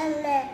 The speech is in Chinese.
妹妹